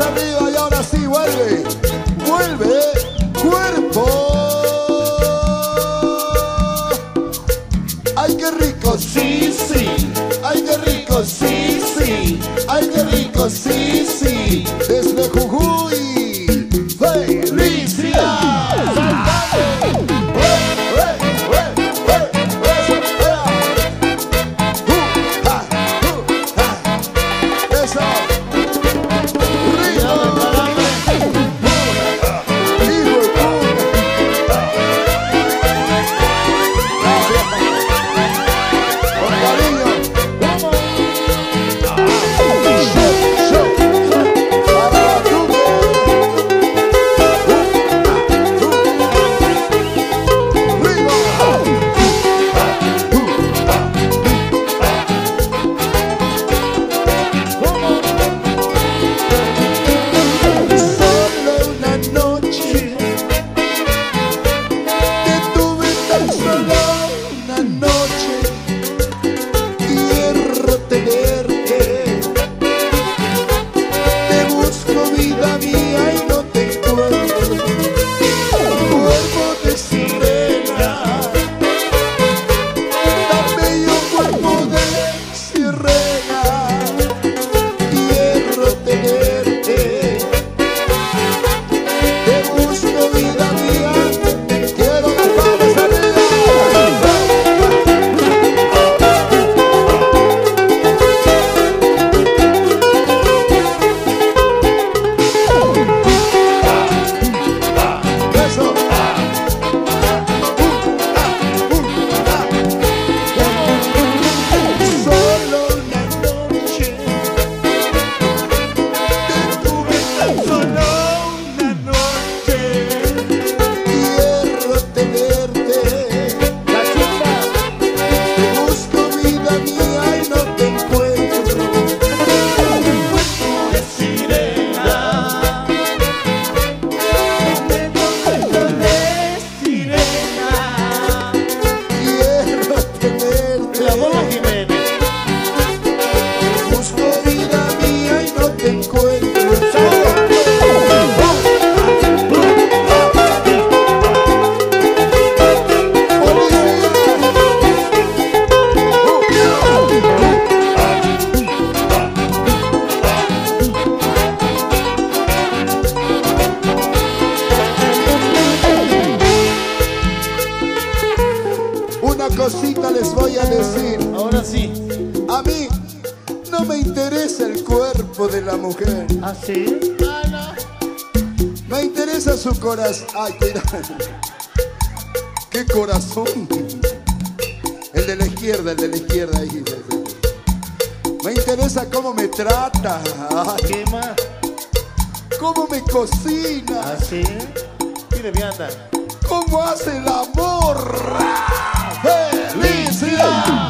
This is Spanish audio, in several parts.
arriba y ahora sí vuelve. Sí. Me interesa su corazón. Ay, mira. ¿Qué corazón? El de la izquierda, el de la izquierda. Ahí. Me interesa cómo me trata. ¿Qué más? ¿Cómo me cocina? ¿Ah, ¿Así? Mire, vianda. ¿Cómo hace el amor? ¡Felicidad!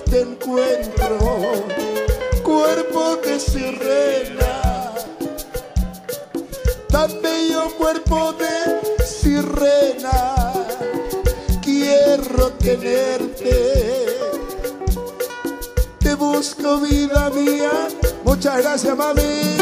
te encuentro, cuerpo de sirena, tan bello cuerpo de sirena, quiero tenerte, te busco vida mía, muchas gracias mami.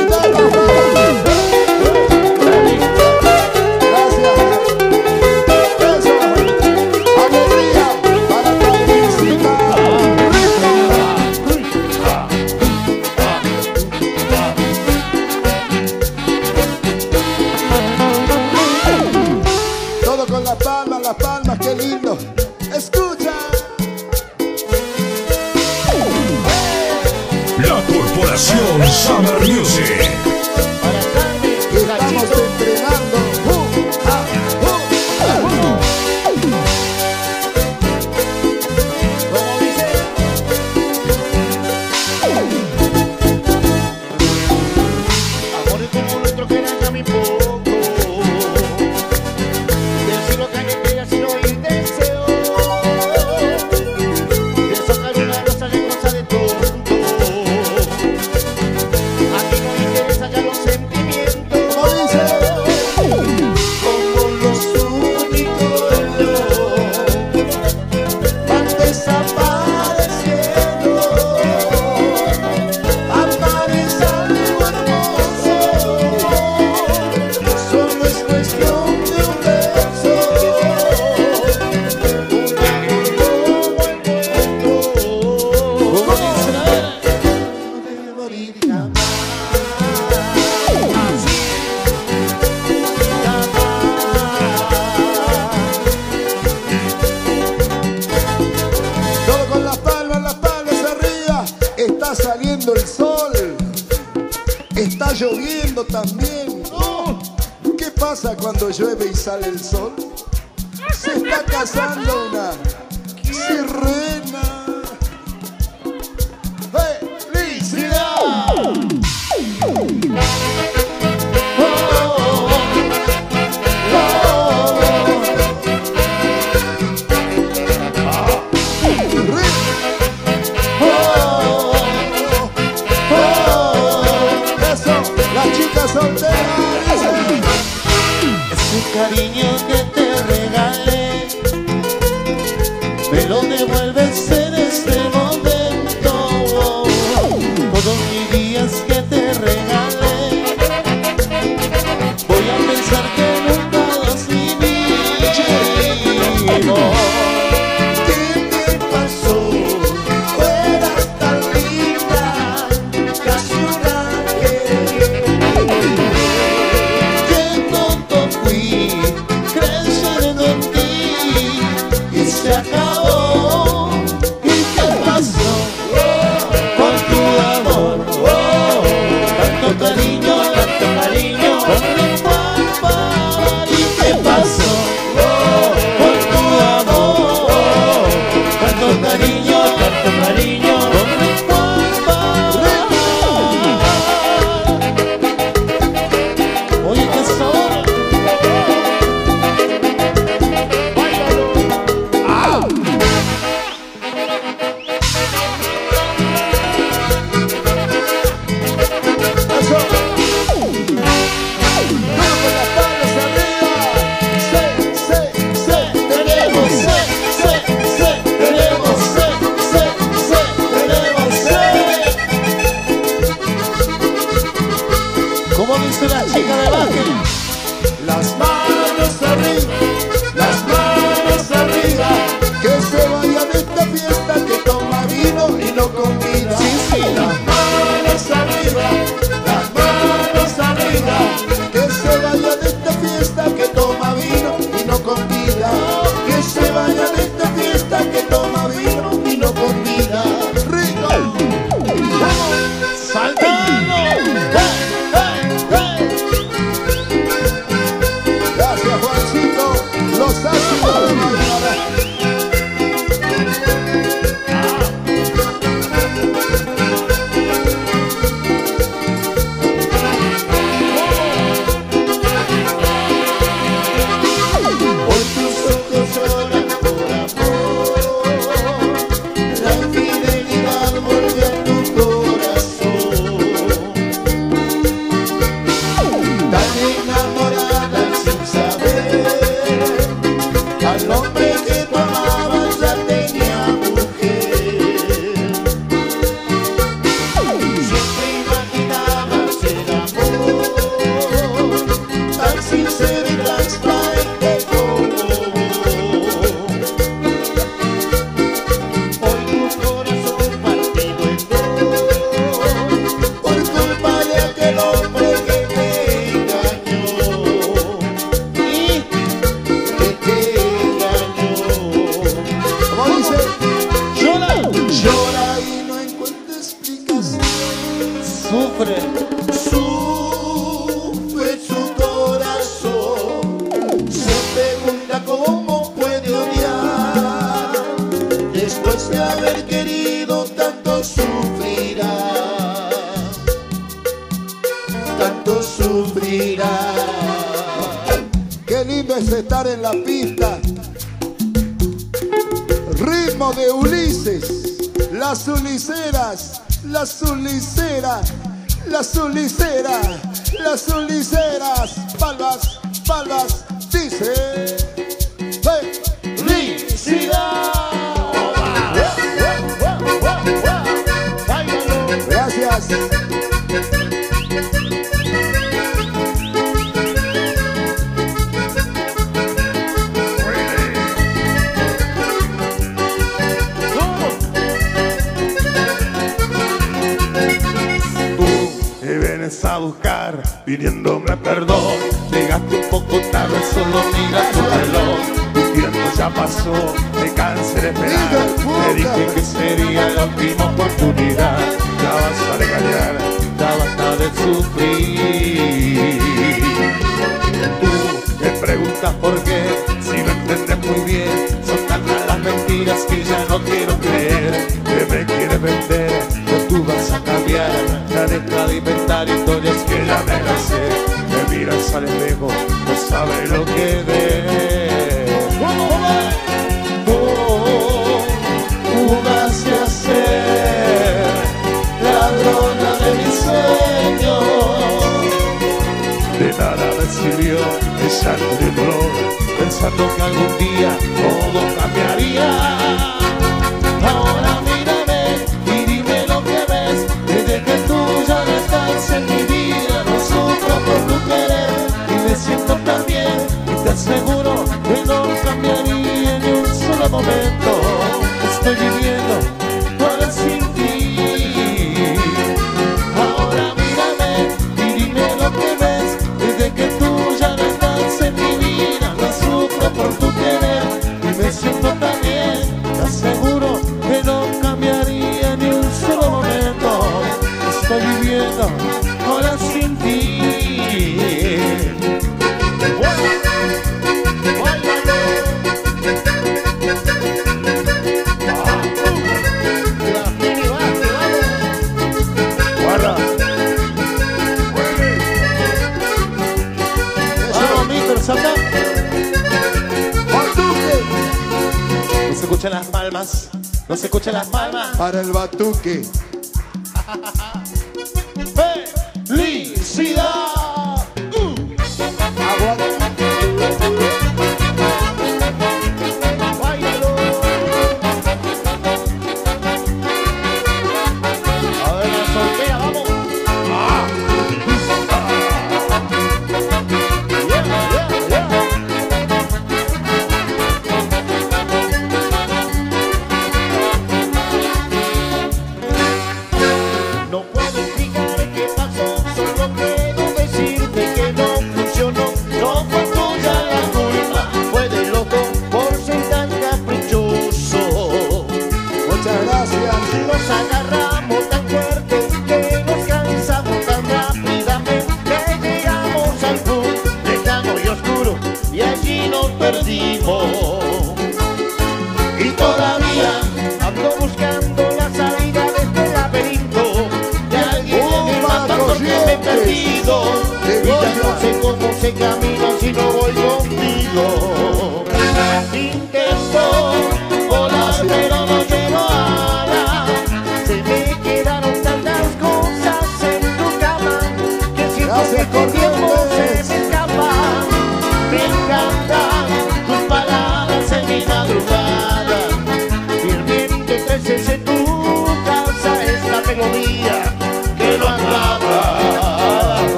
Para el batuque.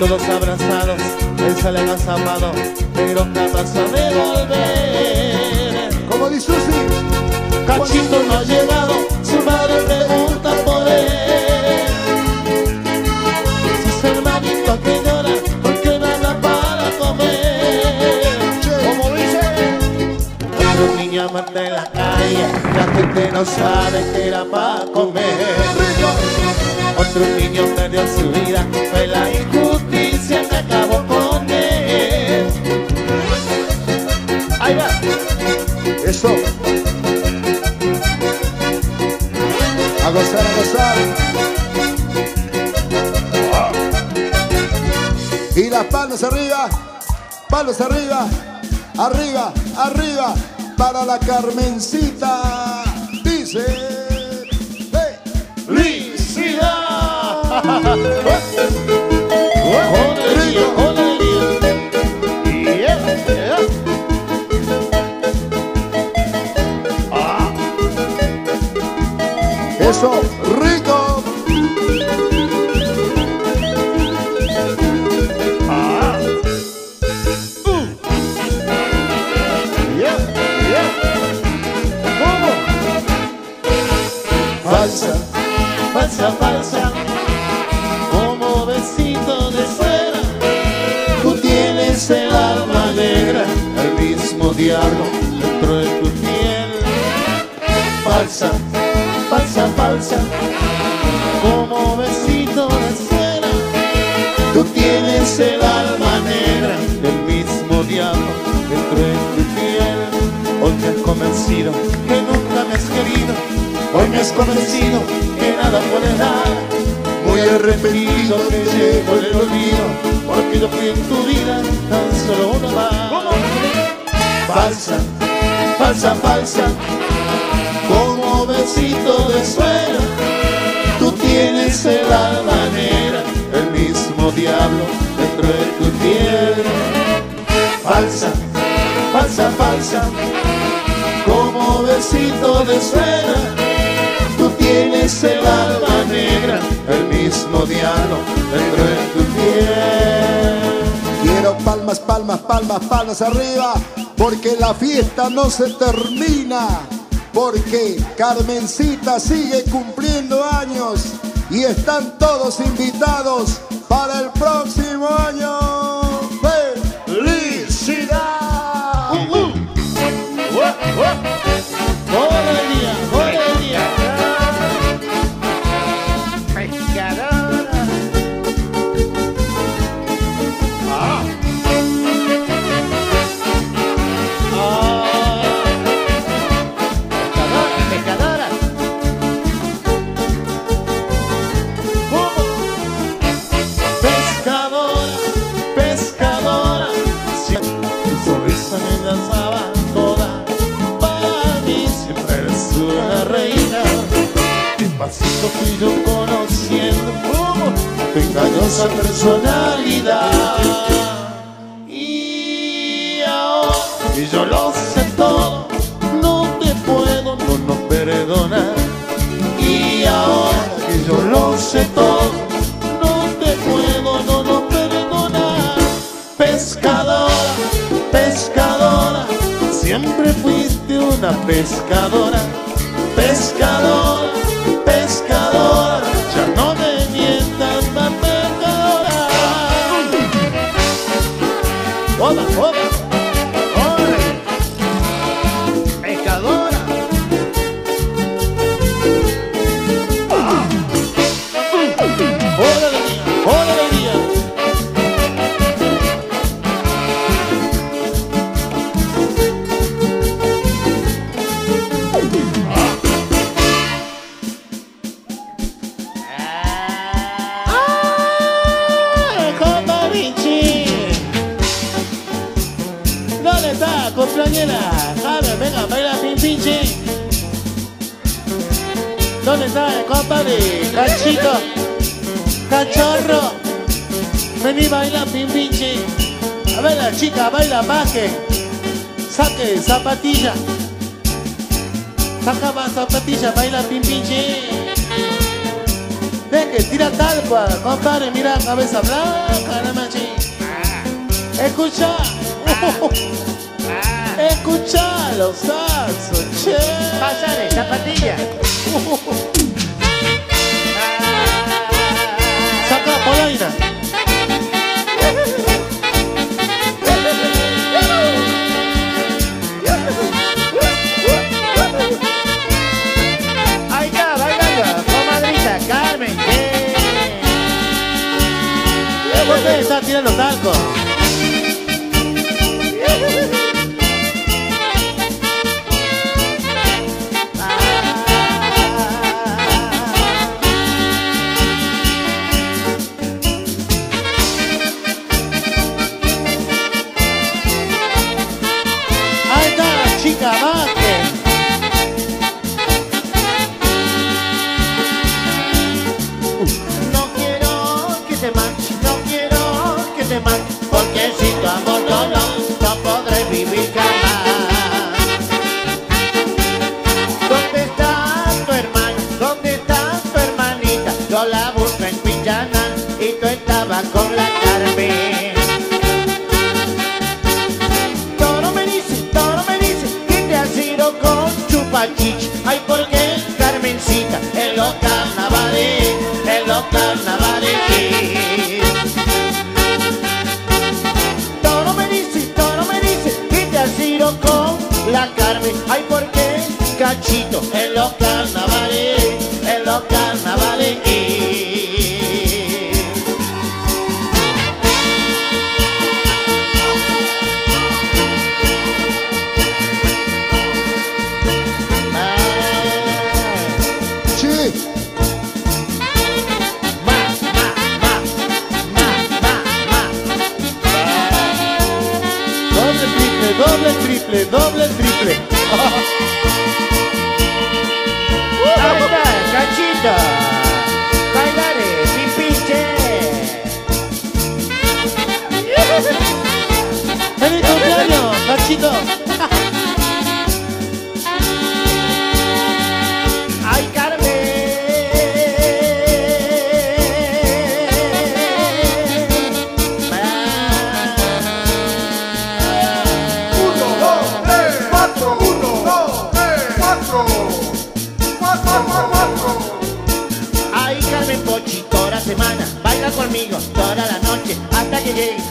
Todos abrazados, él sale amado, pero jamás ha de volver. Como dice Susi, Cachito no ha llegado, su madre pregunta por él. Sus hermanitos que lloran porque nada para comer. Como dice, otro niño muerto en la calle, la gente no sabe que era para comer. Otro niño perdió su vida, fue la injusticia eso. A gozar, a gozar. Y las palmas arriba, palmas arriba, arriba, arriba, para la Carmencita. Dice, falsa, falsa. Como besito de suelo Tú tienes el alma negra El mismo diablo dentro de tu piel. Falsa, falsa, falsa. Como besito de suena Tú tienes el alma negra El mismo diablo dentro de tu piel. Quiero palmas, palmas, palmas, palmas arriba, porque la fiesta no se termina, porque Carmencita sigue cumpliendo años y están todos invitados para el próximo año. Despacito fui yo conociendo tu engañosa personalidad. Y ahora que yo lo sé todo, no te puedo no, no perdonar. Y ahora que yo lo sé todo, no te puedo no, no perdonar. Pescadora, pescadora, siempre fuiste una. Pescadora, pescadora, baila, baje. Saque zapatilla. Saca más zapatilla, baila pin pinche. Deje, tira tal cual, compadre, mira cabeza blanca, no manches. Ah. Escucha. Ah. Escucha los salsos, che. Pásale, zapatilla. Saca polaina.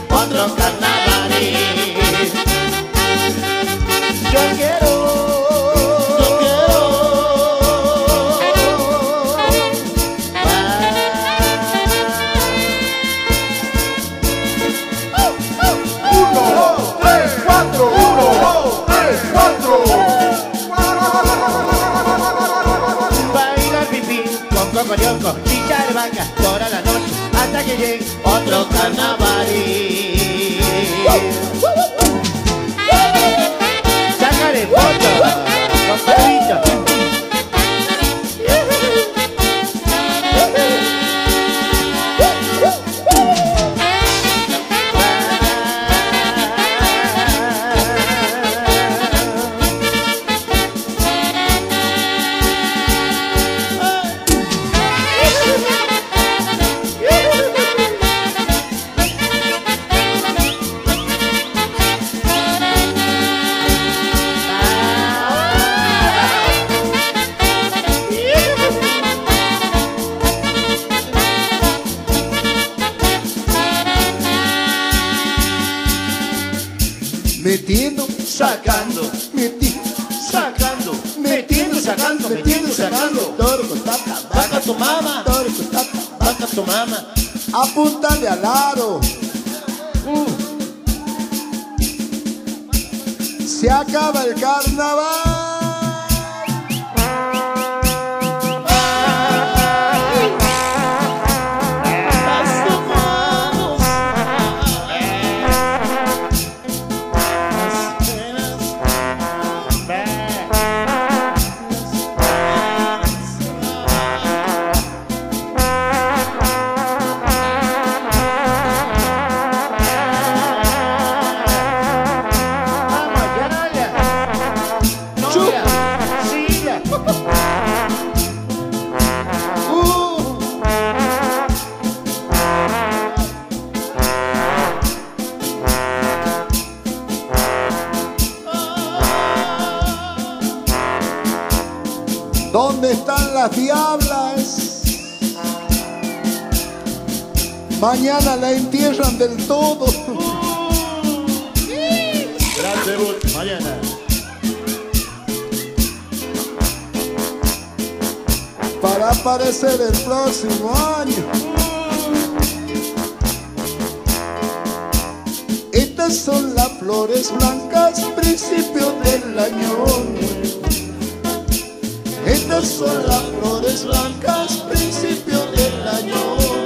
Otro carnal. Mañana la entierran del todo. Gran debut mañana. para aparecer el próximo año. Estas son las flores blancas, principio del año. Estas son las flores blancas, principio del año.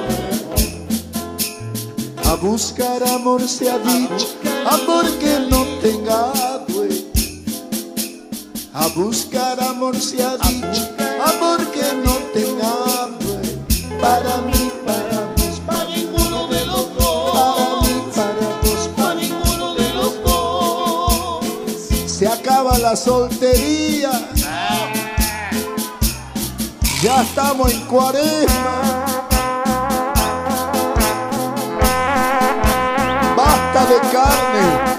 A buscar amor se ha dicho, amor que no tenga dueño. A buscar amor se ha dicho, amor que no tenga hambre. Para mí, para vos, para ninguno de los dos. Para mí, para vos, para ninguno de los dos. Se acaba la soltería. Ya estamos en cuaresma. Basta de carne. Hasta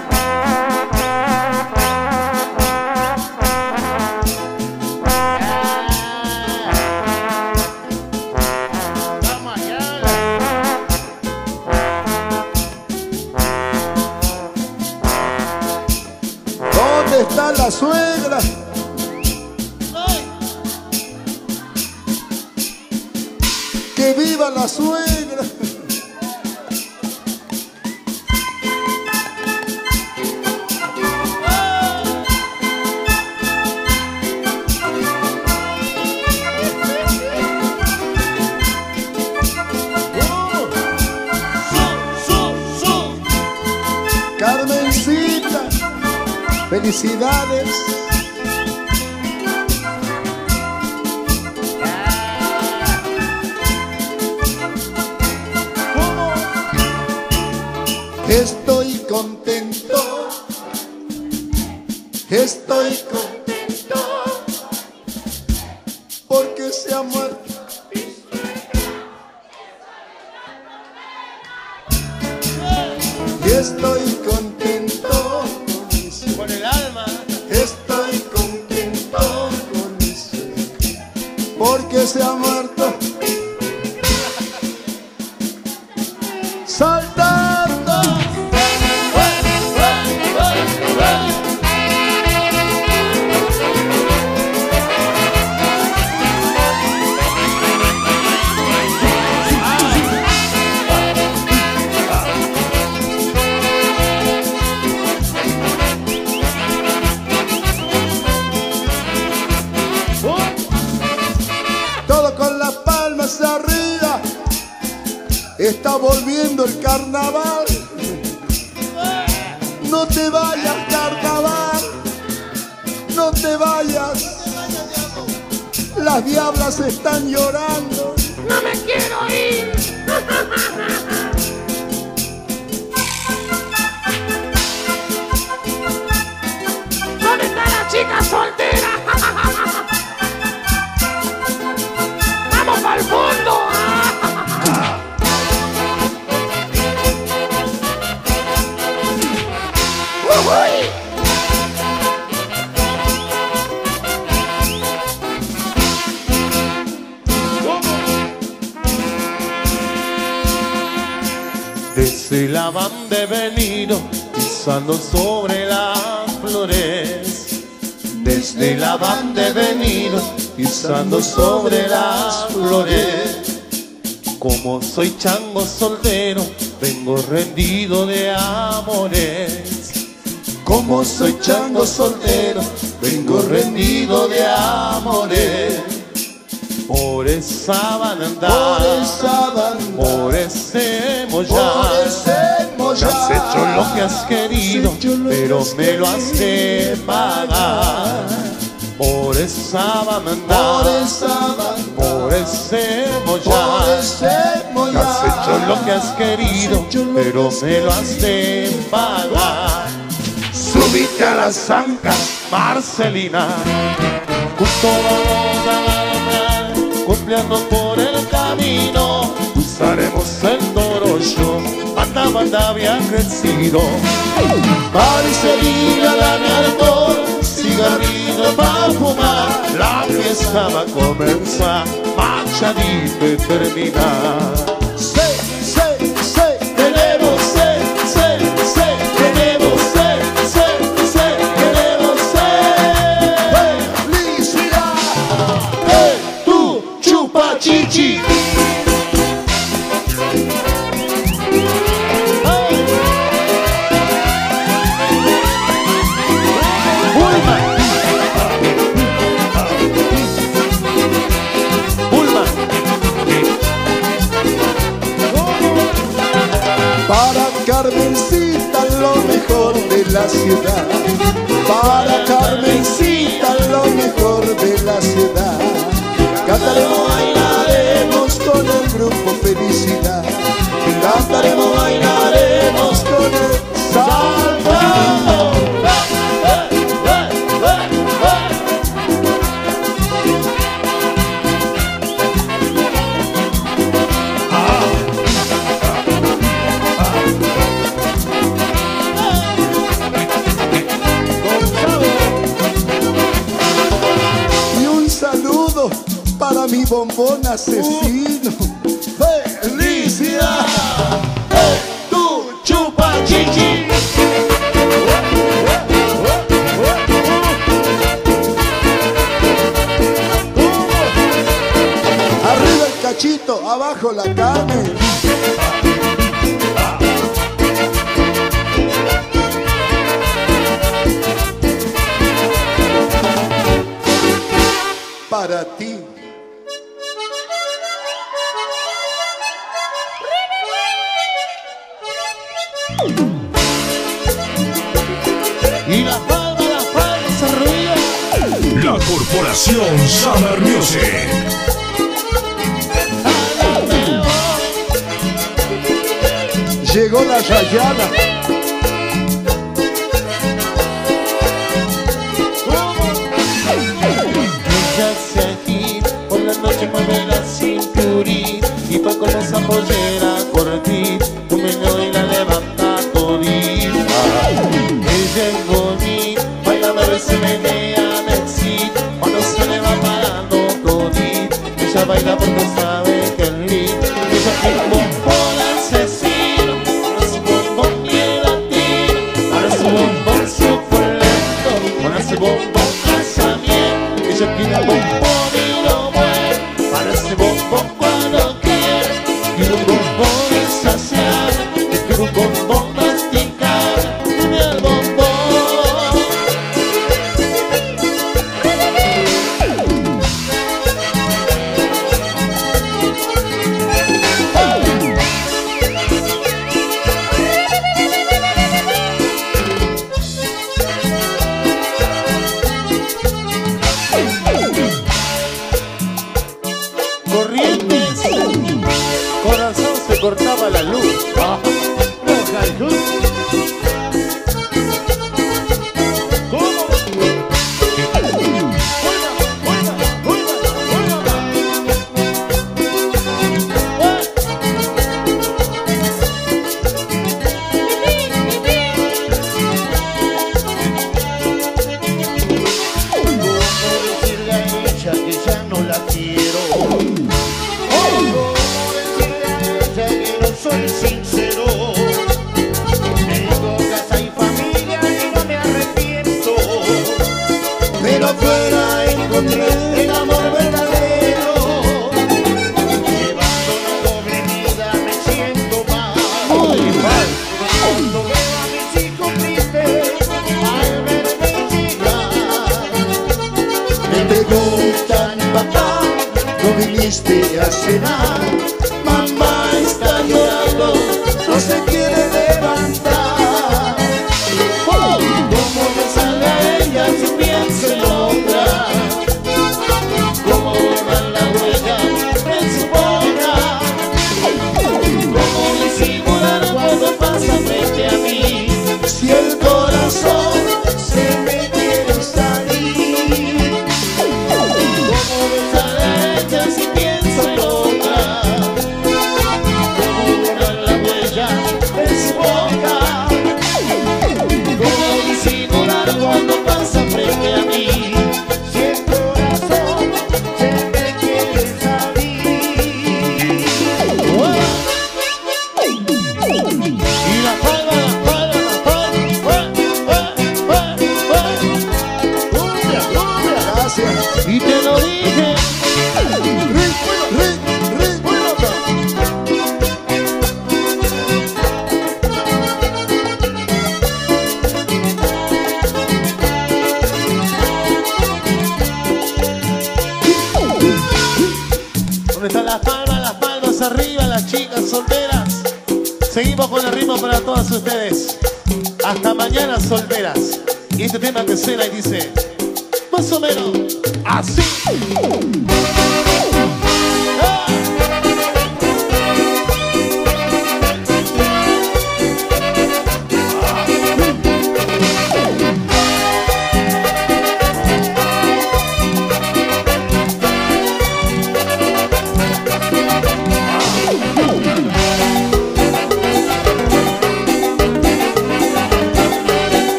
soy chango soltero, vengo rendido de amores. Como soy chango soltero, vengo rendido de amores. Por esa banda, Por esa banda, por ese por Me has hecho lo que has querido, pero has me lo has de pagar. Por esa Por banda, esa banda, por ese por mollar. Que has querido, pero me lo has de pagar. Subite a las zancas, Marcelina. Justo vamos a ganar, cumpliendo por el camino. Usaremos el torollo, banda, banda había crecido. Marcelina, dame alcohol, cigarrillo para fumar, la fiesta va a comenzar, marchadito y terminar. La ciudad. Para Carmencita lo mejor de la ciudad.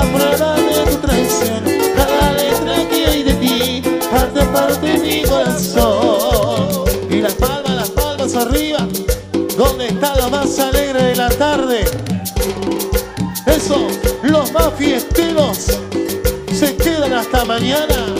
la prueba de tu traición, cada letra que hay de ti parte parte mi corazón. Y las palmas, las palmas arriba, donde está lo más alegre de la tarde. Eso, los más fiesteros se quedan hasta mañana.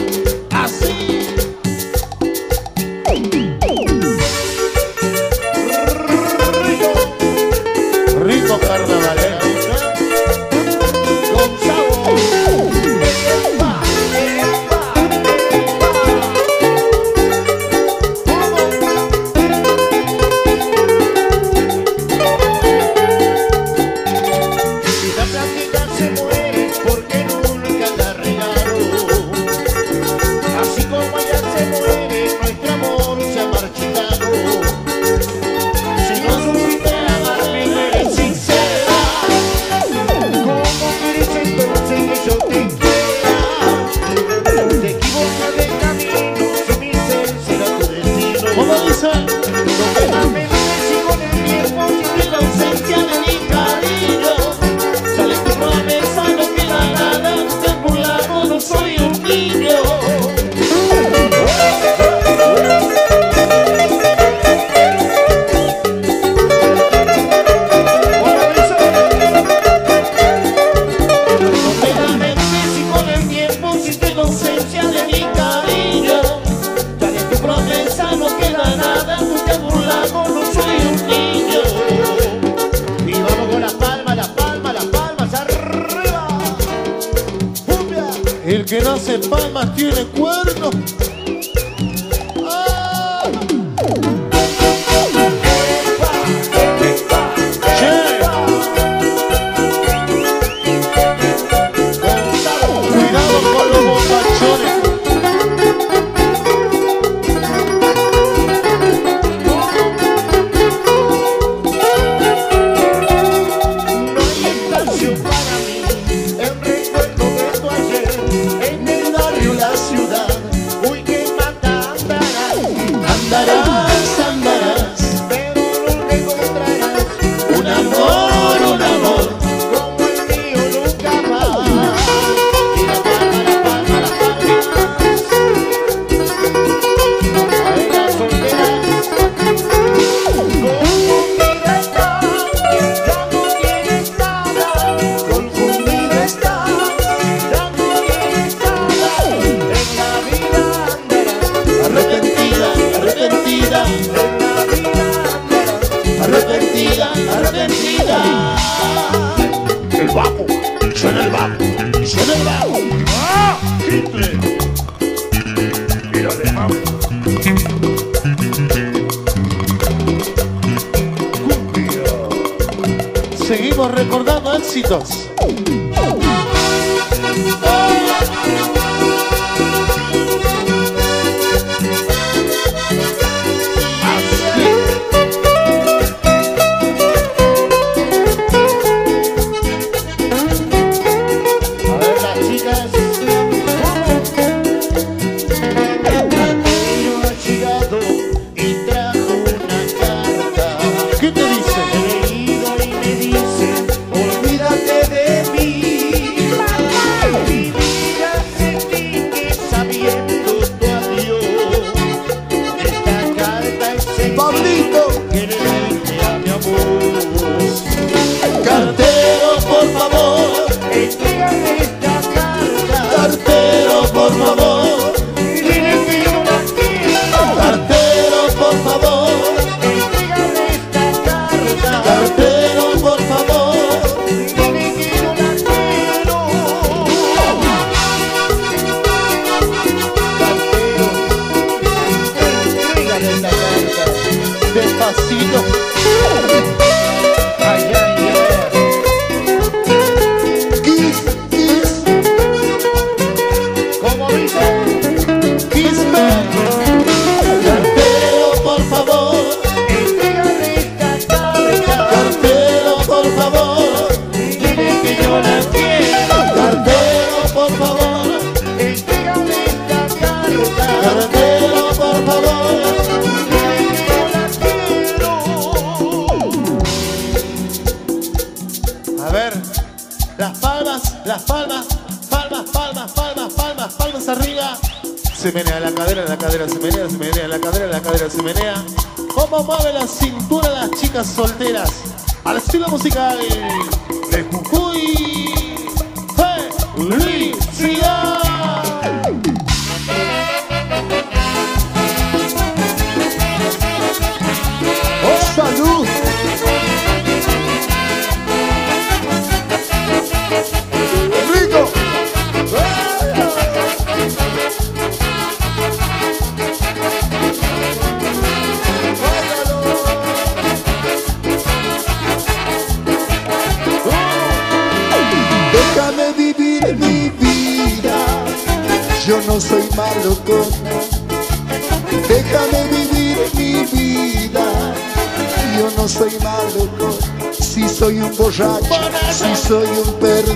si soy un perdido,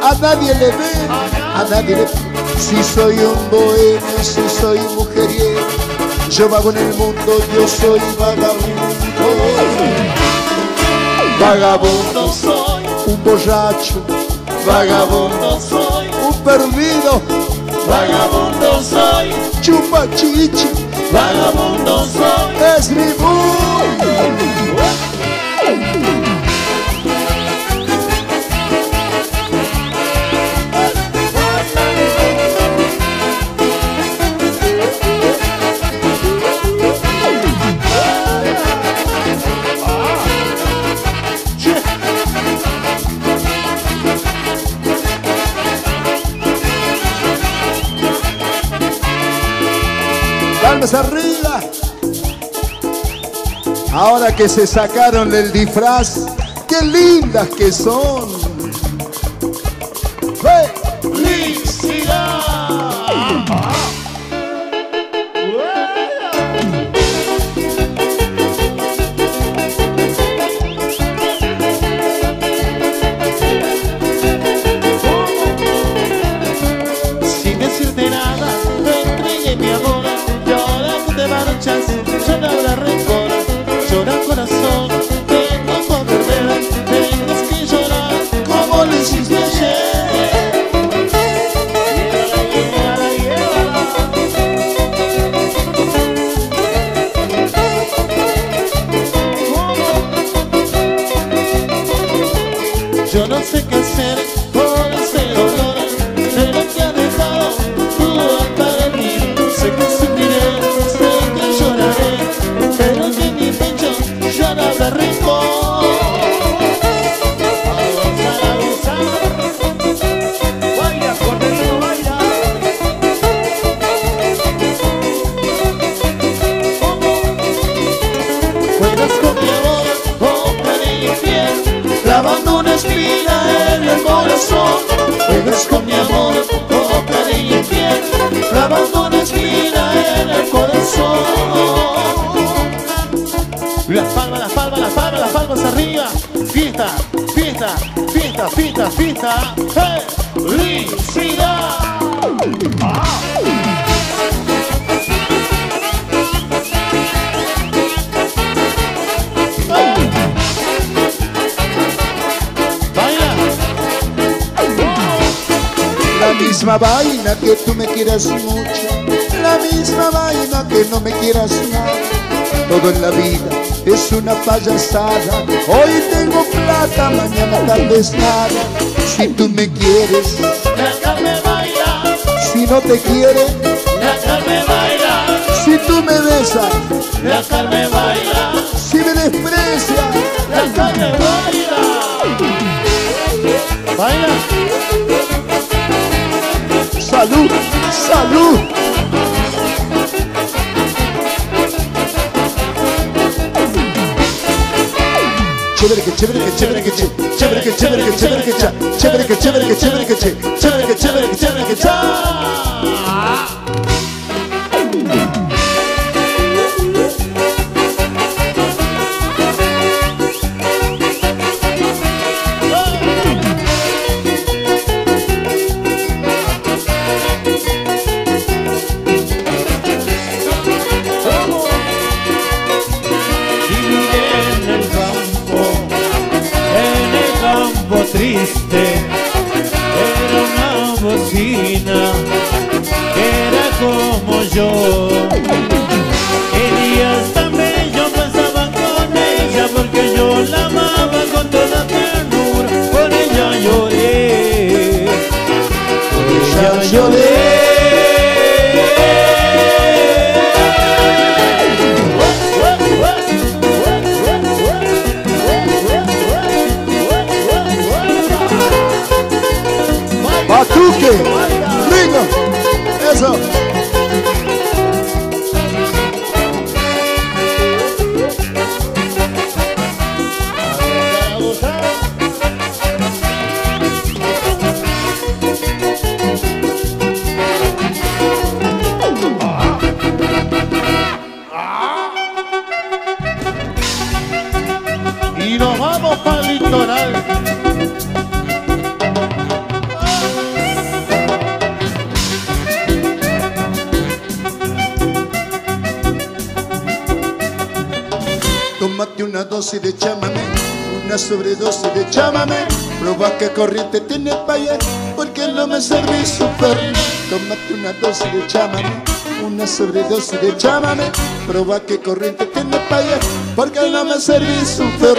a nadie le ve, a nadie le Si soy un bohemio, si soy mujeriego, yo vago en el mundo, yo soy vagabundo. Vagabundo soy, un borracho, vagabundo soy, un perdido, vagabundo soy, chupa chichi, vagabundo soy, es mi. arriba. Ahora que se sacaron del disfraz, qué lindas que son. Espina en el corazón. Juegas con mi amor, con cariño piel, clavando una espina en el corazón. Las palmas, las palmas, las palmas, las palmas arriba. Fiesta, fiesta, fiesta, fiesta, fiesta. ¡Felicidad! Misma vaina que tú me quieras mucho, la misma vaina que no me quieras nada. Todo en la vida es una payasada. Hoy tengo plata, mañana tal vez nada. Si tú me quieres, Déjame bailar, si no te quieres, déjame bailar, si tú me besas, déjame bailar, si me desprecias, déjame bailar. Baila. Salud, salud. Chévere que chévere que chévere que chévere que chévere que chévere que chévere que chévere que chévere que chévere que chévere que chévere que cha. Vivir dosis de chámame, una sobredosis de chámame. Proba que corriente tiene allá, porque no me serví super. Tómate una dosis de chámame, una sobredosis de chámame. Proba que corriente tiene allá, porque no me serví super.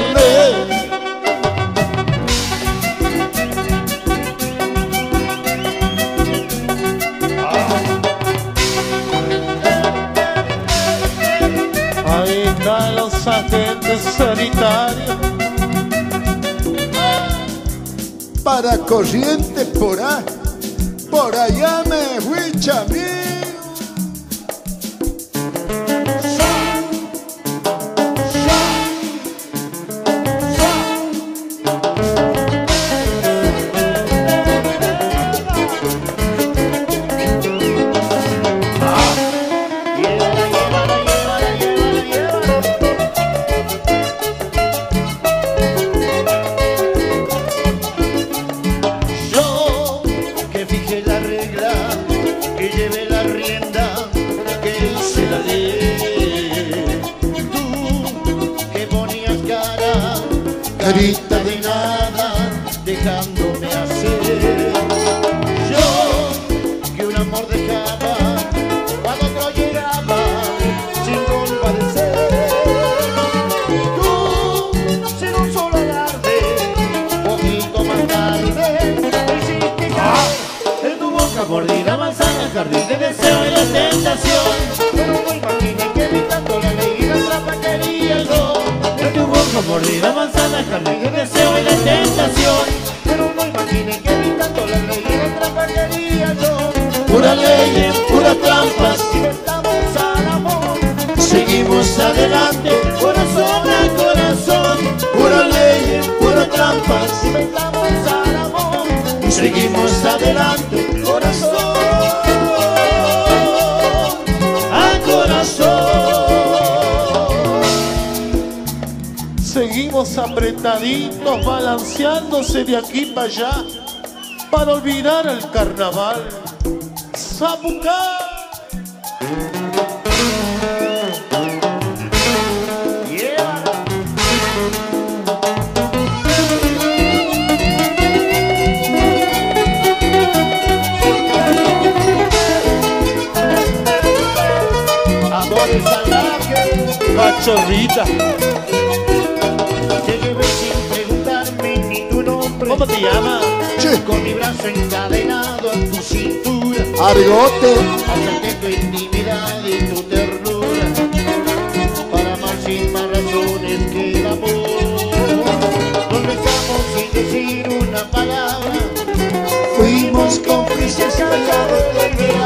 Para corriente por ahí, por allá me fui chamío. Balanceándose de aquí para allá, para olvidar el carnaval. Amores salvajes, Cachorrita. ¿Cómo te llamas? Con mi brazo encadenado a tu cintura, argote. acepté tu intimidad y tu ternura, para amar sin más razones que el amor. Nos besamos sin decir una palabra, fuimos cómplices callados del verano,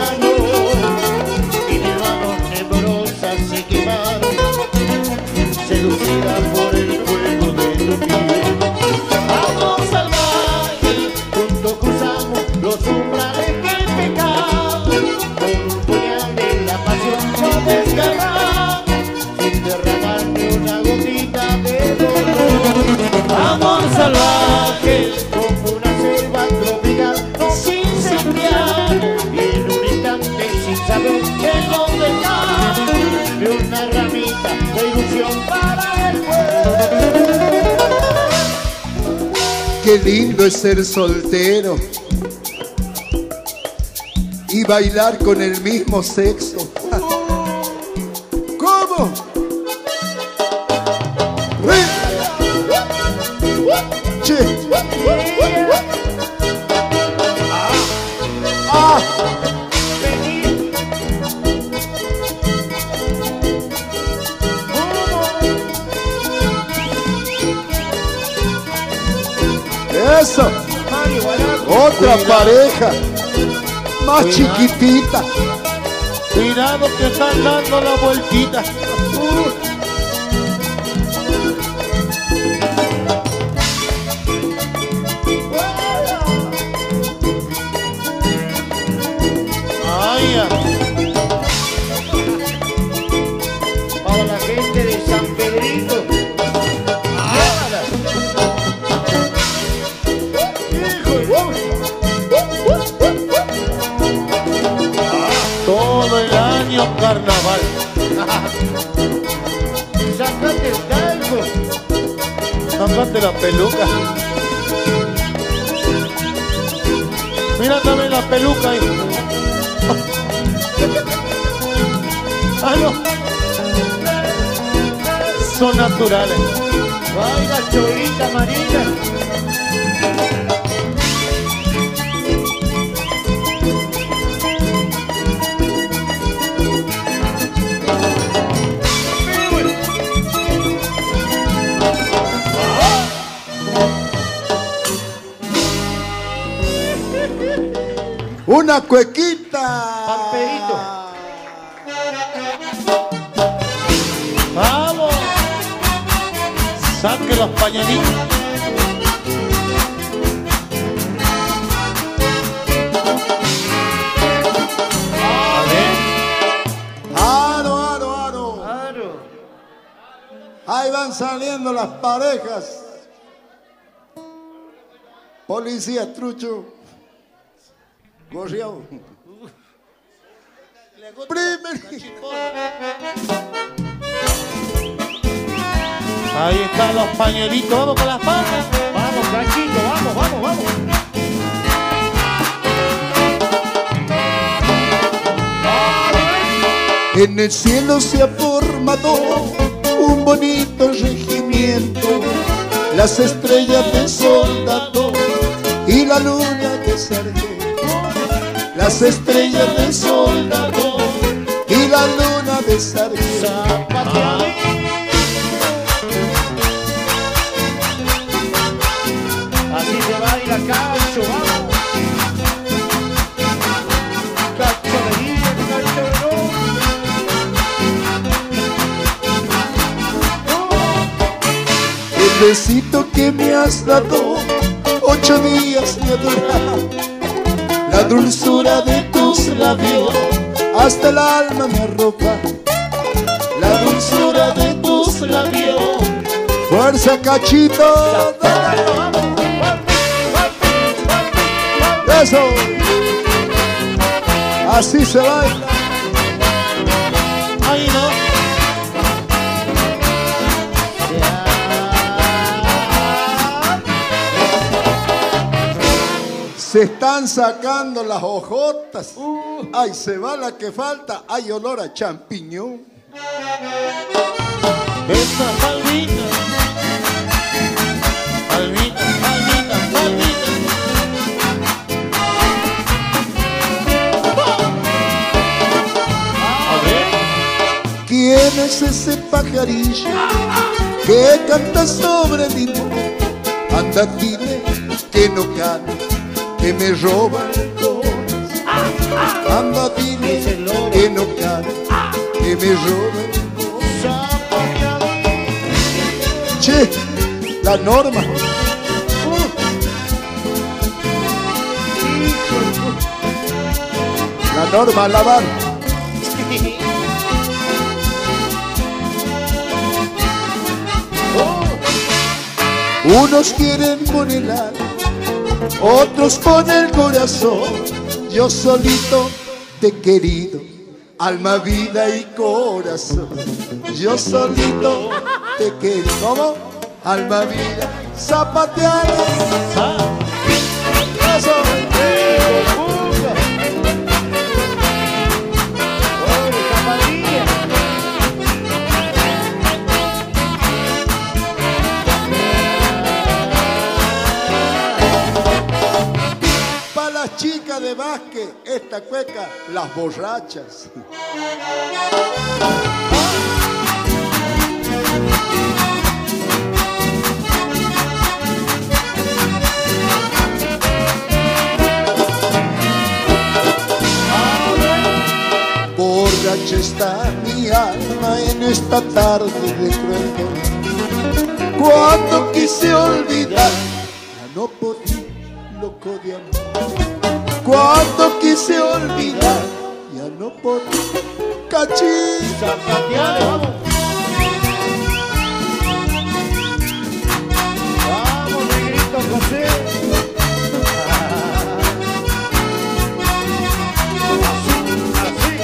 Qué lindo es ser soltero y bailar con el mismo sexo. Otra pareja. Más chiquitita. Cuidado que están dando la vueltita. Sácate la peluca. Mira también la peluca ahí. Ah, no. Son naturales. Baila chorita marina. Una cuequita. Pamperito. Vamos. Saque los pañalitos. Aro, aro, aro. Ahí van saliendo las parejas. Policía, trucho. Gorriao. Primer. Ahí están los pañuelitos. Vamos con las palmas. Vamos, cachito, vamos, vamos, vamos. En el cielo se ha formado un bonito regimiento, las estrellas de soldado y la luna de sargento. Las estrellas de soldado y la luna de. Zapateale. Así se baila cacho, vamos. Cacho de día, cacho de noche. besito que me has dado, ocho días me dura. Dulzura de tus labios, hasta el alma me arropa. La dulzura de tus labios, fuerza cachito. Eso, así se baila. Se están sacando las hojotas. Ay, se va la que falta. Hay olor a champiñón. Esa palmita. Palmita, palmita, palmita. A ver. ¿Quién es ese pajarillo que canta sobre mi? Anda, dile que no canta, que me roba el corazón. Anda, dile que no canta, que me roba el Che, la norma. La norma a lavar. Unos quieren con el alma, otros con el corazón. Yo solito te he querido, alma, vida y corazón. Yo solito te he querido, ¿cómo? Alma, vida, zapatear. Eso. Las borrachas. Borracha está mi alma en esta tarde de cruel. Cuando quise olvidar, ya no podía, loco de amor. Cuando quise olvidar, ya no podía, cachita. Zapateale, vamos. Vamos, negrito José. Así,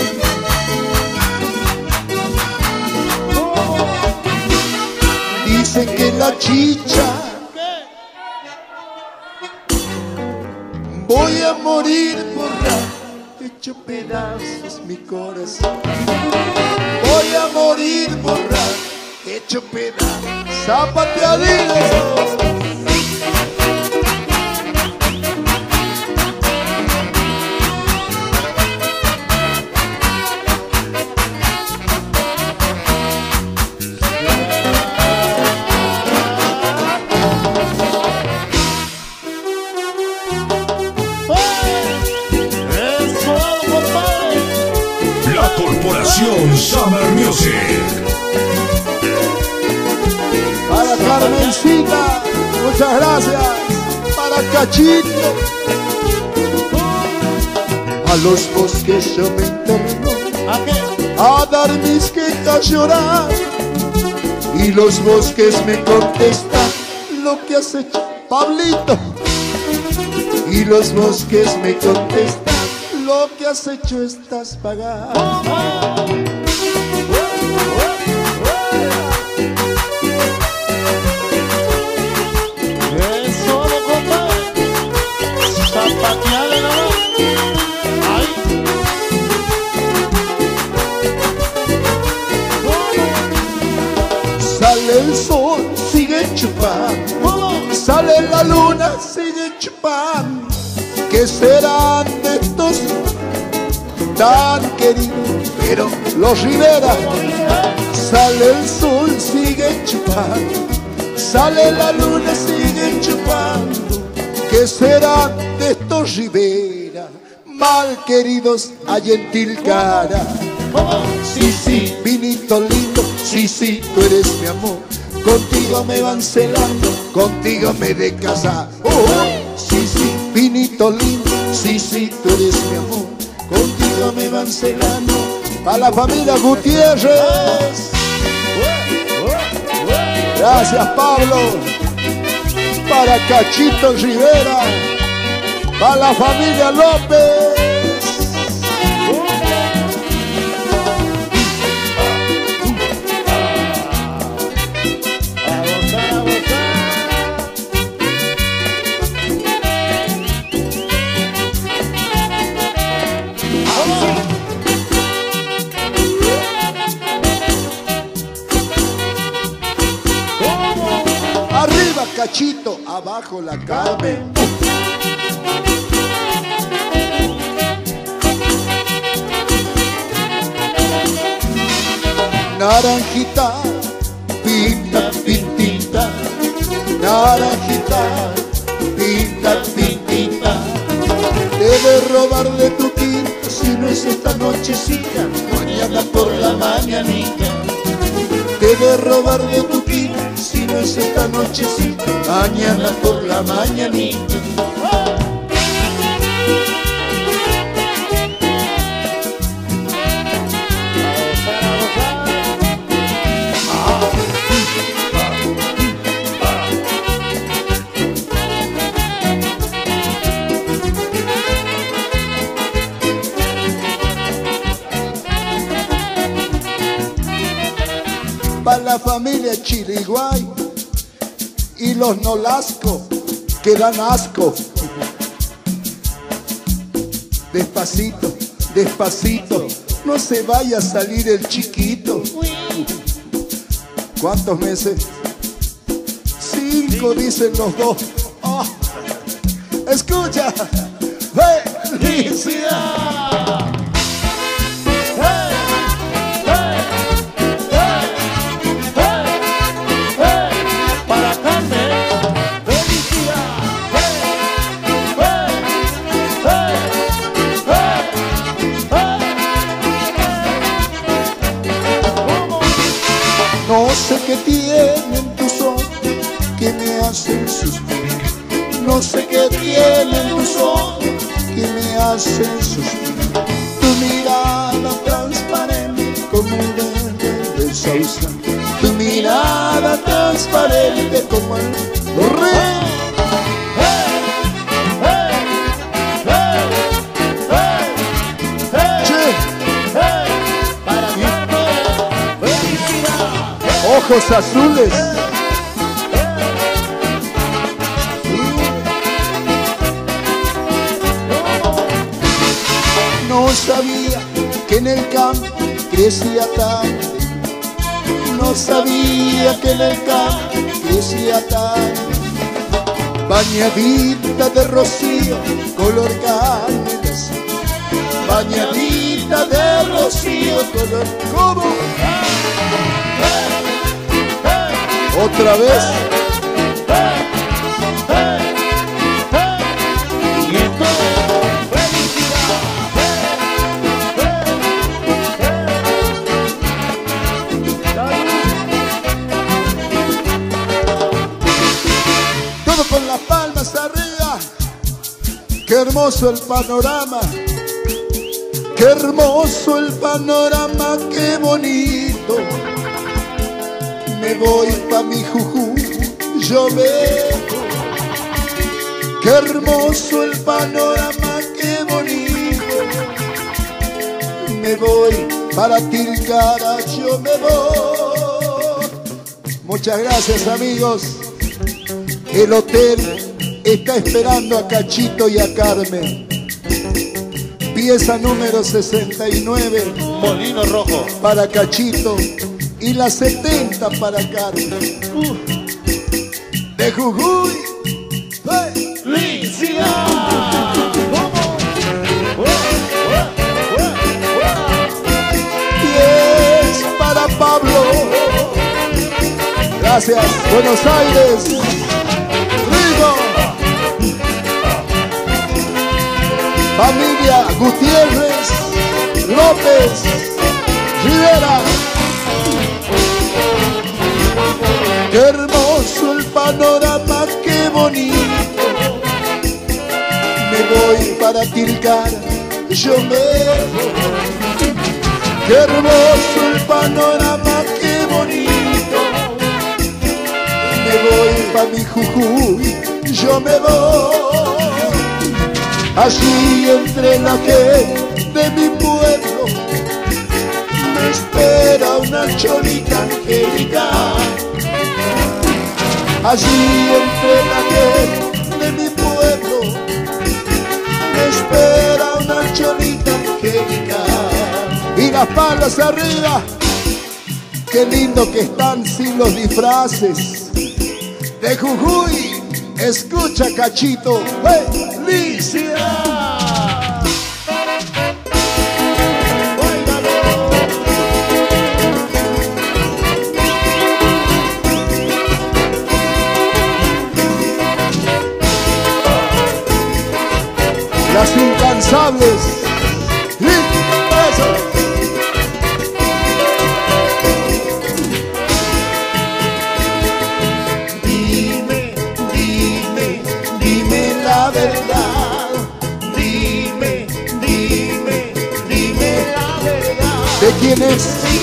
así. Dicen que la chicha voy a morir borracho, hecho pedazos mi corazón. Voy a morir borracho, hecho pedazos, zapateadito. A los bosques yo me interno ¿A qué? a dar mis quejas llorar. Y los bosques me contestan lo que has hecho, Pablito. Y los bosques me contestan lo que has hecho estás pagando. La luna, sigue chupando. ¿Qué serán de estos tan queridos? Pero los Rivera. Sale el sol, sigue chupando. Sale la luna, sigue chupando. ¿Qué serán de estos Rivera? Mal queridos a gentil cara. Sí, sí, vinito lindo, sí, sí, tú eres mi amor. Contigo me van celando, contigo me de casa. Uh, sí, sí, pinito lindo, sí, sí, tú eres mi amor. Contigo me van celando, a la familia Gutiérrez. Gracias Pablo, para Cachito Rivera, para la familia López. Cachito, abajo la Carmen. Naranjita, pinta, pintita, naranjita, pinta, pintita. Debe robar de tu quinta si no es esta nochecita, mañana por la mañanita. Debe robar de tu es esta nochecita, mañana por la mañanita. Y los Nolasco que dan asco. Despacito, despacito, no se vaya a salir el chiquito. ¿Cuántos meses? Cinco dicen los dos. Ah, Escucha, felicidad. Ojos azules. No sabía que en el campo crecía tanto. No sabía que en el campo crecía tanto. Bañadita de rocío, color carne. Bañadita de rocío, color como. Otra vez. Y entonces, felicidad. Todo con las palmas arriba. Qué hermoso el panorama. Qué hermoso el panorama, qué bonito. Me voy pa' mi juju, yo veo. Qué hermoso el panorama, qué bonito. Me voy para Tilcara, yo me voy. Muchas gracias amigos. El hotel está esperando a Cachito y a Carmen. Pieza número 69 Molino Rojo. para Cachito y la 70 para Carmen. Uh, de Jujuy. ¡Felicidad! ¿Cómo? Y es para Pablo. Gracias, Buenos Aires. Rigo. Familia Gutiérrez, López, Rivera. Qué hermoso el panorama, qué bonito. Me voy para Tilcara, yo me voy. Qué hermoso el panorama, qué bonito. Me voy para mi Jujuy, yo me voy. Así entre la gente de mi pueblo me espera una chorita angelical allí entre la de mi pueblo, me espera una cholita angélica. Y las palmas arriba, qué lindo que están sin los disfraces. De Jujuy, escucha cachito, felicidad. Dime, dime, dime la verdad, dime, dime, dime la verdad. De quién es.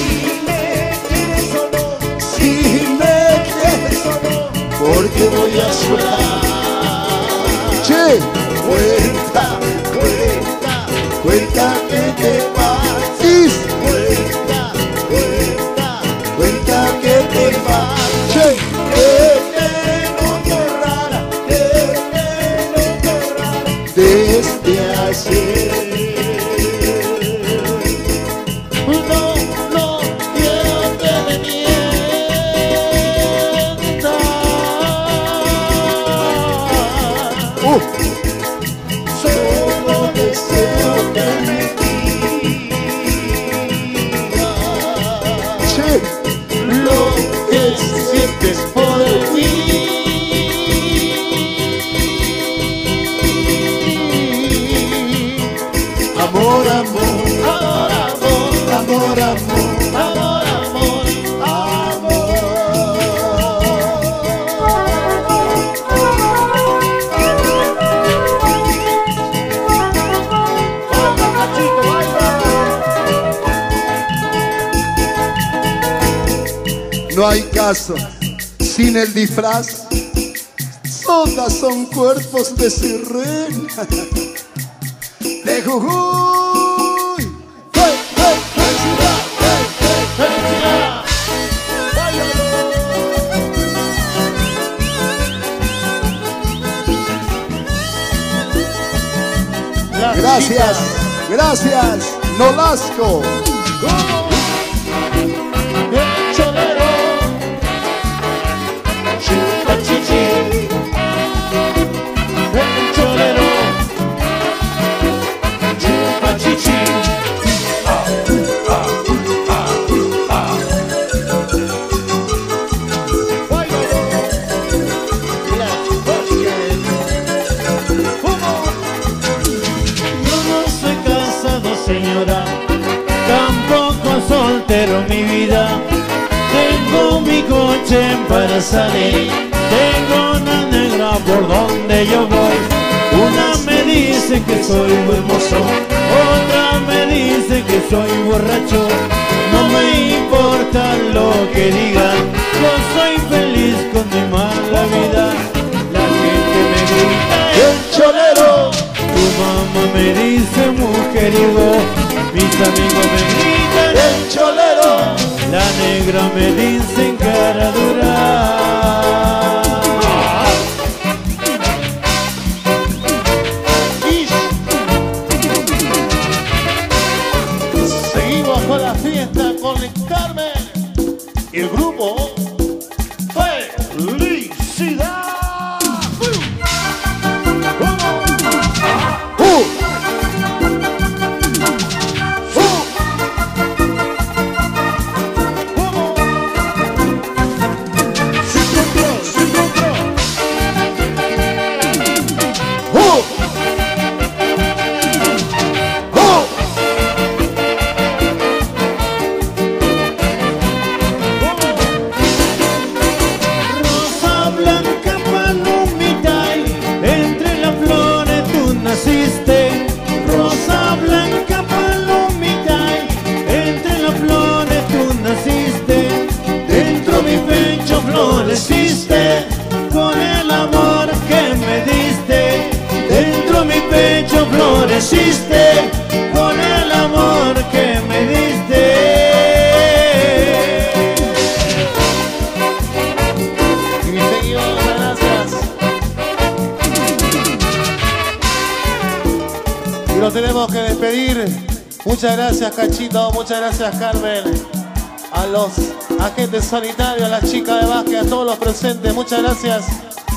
alegra-me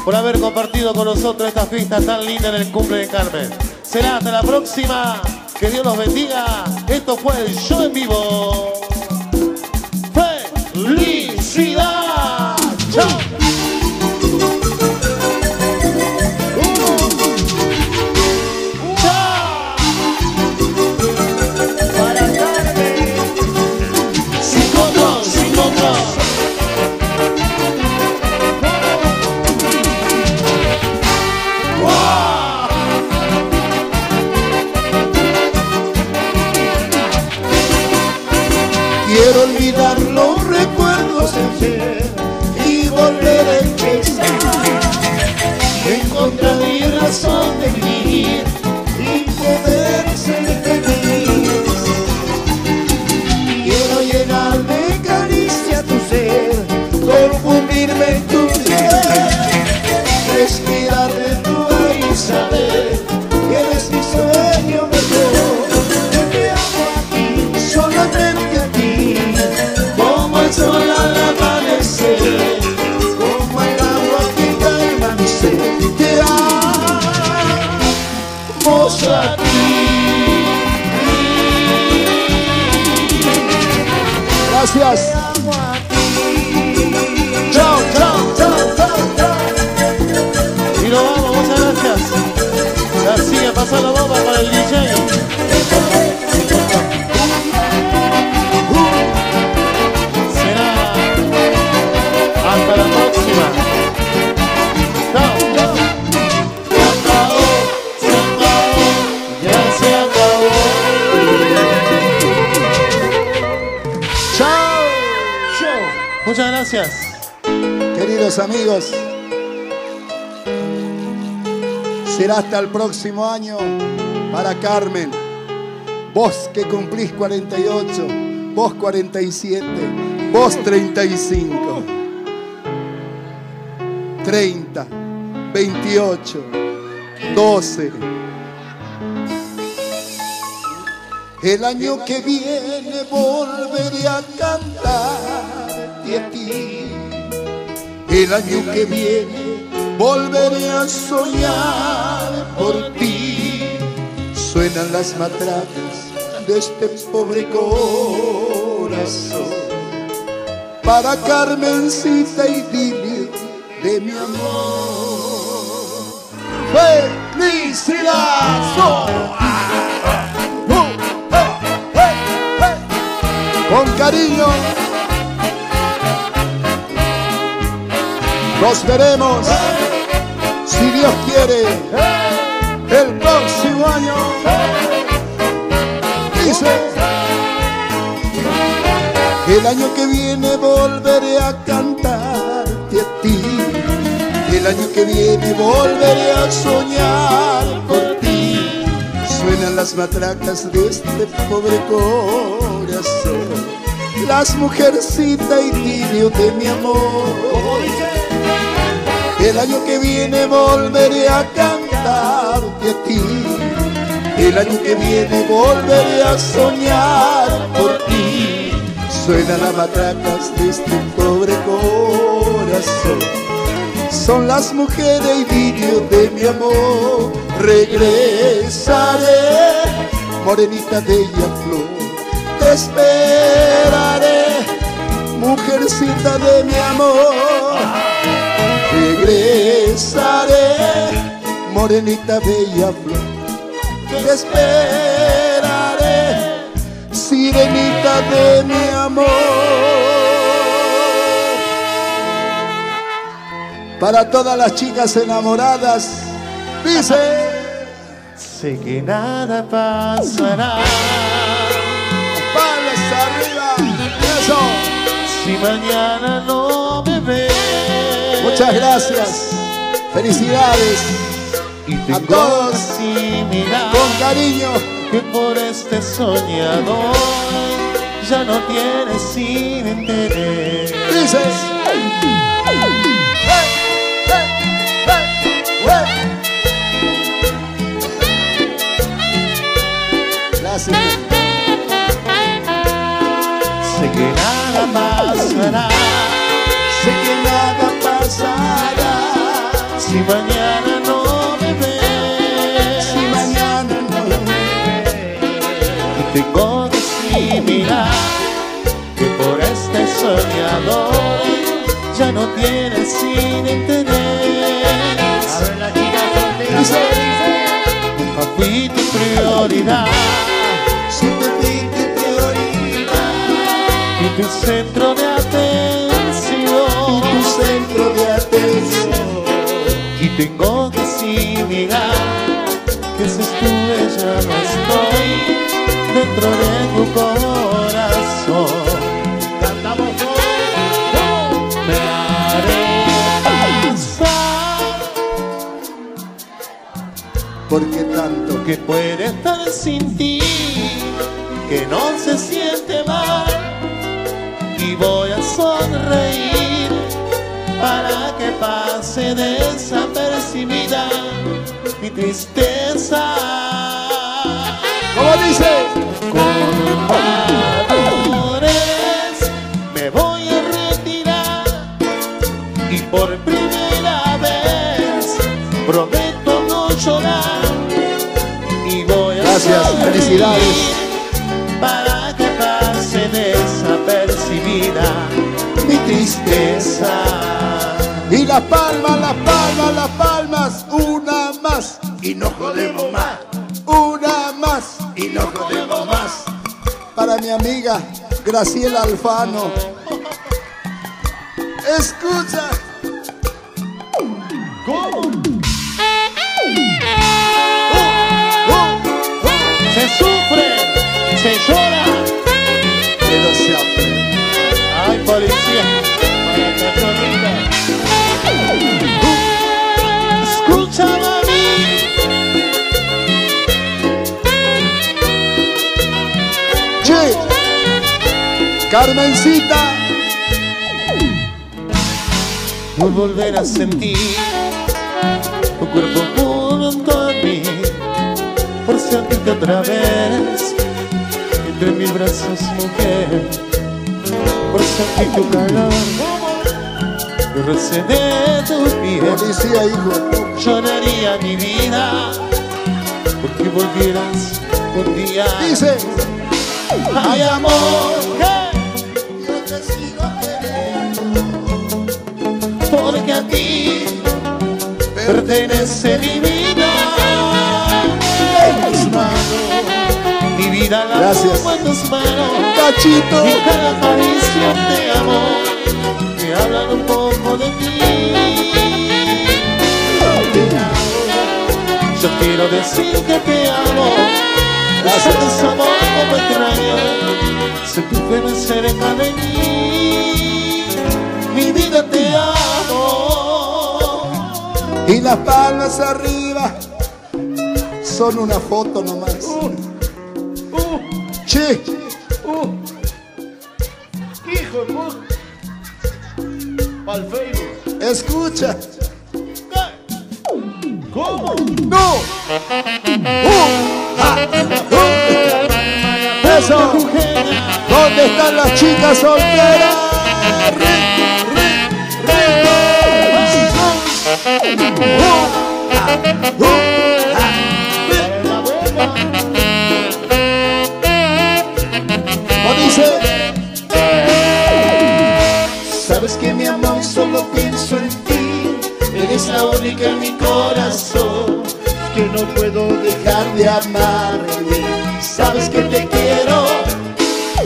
por haber compartido con nosotros esta fiesta tan linda en el cumple de Carmen. Será hasta la próxima. Que Dios los bendiga. Esto fue el show en vivo. Gracias. Chao, chao, chao, chao, chao. Y nos vamos, muchas gracias. Ya sigue pasando bomba para el DJ. Queridos amigos, será hasta el próximo año para Carmen. Vos que cumplís 48, vos 47, vos 35, 30, 28, 12. El año que viene volveré a cantar. El año que viene volveré a soñar por ti. Suenan las matracas de este pobre corazón. Para Carmencita y Dilio de mi amor. ¡Felicidad! ¡Uh! ¡Eh! ¡Eh! ¡Eh! Con cariño. Nos veremos, si Dios quiere, el próximo año. Dice, el año que viene volveré a cantarte a ti. El año que viene volveré a soñar por ti. Suenan las matracas de este pobre corazón. Las mujercitas y tibio de mi amor. El año que viene volveré a cantarte a ti. El año que viene volveré a soñar por ti. Suenan las matracas de este pobre corazón. Son las mujeres y vidrio de mi amor. Regresaré, morenita bella flor. Te esperaré, mujercita de mi amor. Regresaré, morenita bella flor. Te esperaré, sirenita de mi amor. Para todas las chicas enamoradas, dice. Sé que nada pasará Palmas arriba. Eso. si mañana no. Muchas gracias. Felicidades. Y a todos. Con cariño. que por este soñador ya no tienes interés. Dice. Gracias. Sé que nada pasará, sé que nada pasará si mañana no me ves. Si mañana no Y tengo que asimilar que por este soñador ya no tienes sin interés. A ver la chica soltera. Dice, Nunca fui tu prioridad siempre fui tu prioridad y tu centro de atención. Tengo que asimilar que si estuve ya no estoy dentro de tu corazón. Cantamos. Me haré pasar ¿Por qué tanto? que puede estar sin ti, que no se siente mal y voy a sonreír para que pase desapercibida mi tristeza. ¿Cómo dice? Con valores me voy a retirar y por primera vez prometo no llorar y voy a Gracias, felicidades. para que pase desapercibida mi tristeza. Y las palmas, las palmas, las palmas, una más. Y no jodemos más. Una más. Y no jodemos más. Para mi amiga Graciela Alfano. Escucha. Se sufre, se llora. No se aprende. Ay, policía, Carmencita. Por volver a sentir tu cuerpo junto a mí. Por sentirte otra vez entre mis brazos, mujer. Por sentir tu calor. Roce de tu piel. Policía, hijo. Lloraría mi vida porque volvieras un día. Dice. Ay, amor, Yo te sigo queriendo. porque a ti pertenece mi vida. En tus manos. Mi vida la Gracias. pongo en tus manos. Cachito. Y cada caricia de amor hablan un poco de ti. Yo quiero decir que te amo. Gracias. tu amor como extraño. Tu fe cerca de mí. Mi vida te amo. Y las palmas arriba son una foto nomás. Che, Facebook. escucha. ¿Cómo? ¡No! Uh, ah, uh. Eso. ¿Dónde están las chicas solteras? Rico, rico, rico. Uh, En mi corazón que no puedo dejar de amarte. Sabes que te quiero.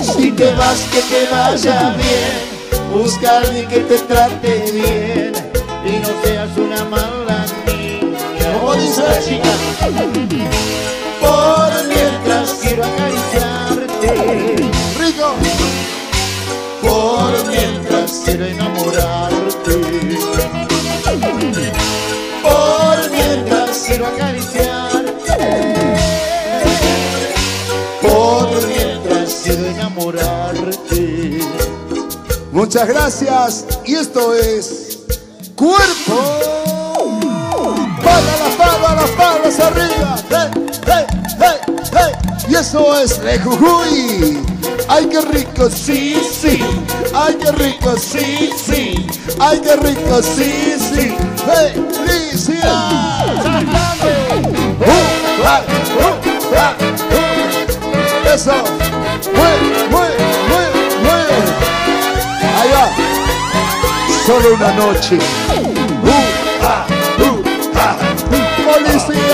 Si te vas, que te vaya bien. Busca a alguien que te trate bien. Y no seas una mala niña. ¿Cómo dice la chica? Por mientras quiero acariciarte. Rico. Por mientras quiero enamorarte. quiero acariciar. Por mientras quiero enamorarte. Muchas gracias. Y esto es Cuerpo. Palmas, las palmas, las palmas arriba. Hey, hey, hey, hey. Y eso es Lejujuy. Ay, qué rico, sí, sí. Ay, qué rico, sí, sí. Ay, qué rico, sí, sí felicidad. Saltando. Eso. Mueve, mueve, mueve. Ahí va. Solo una noche. Uh, ah, uh, ah. Policía.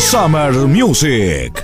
Summer Music.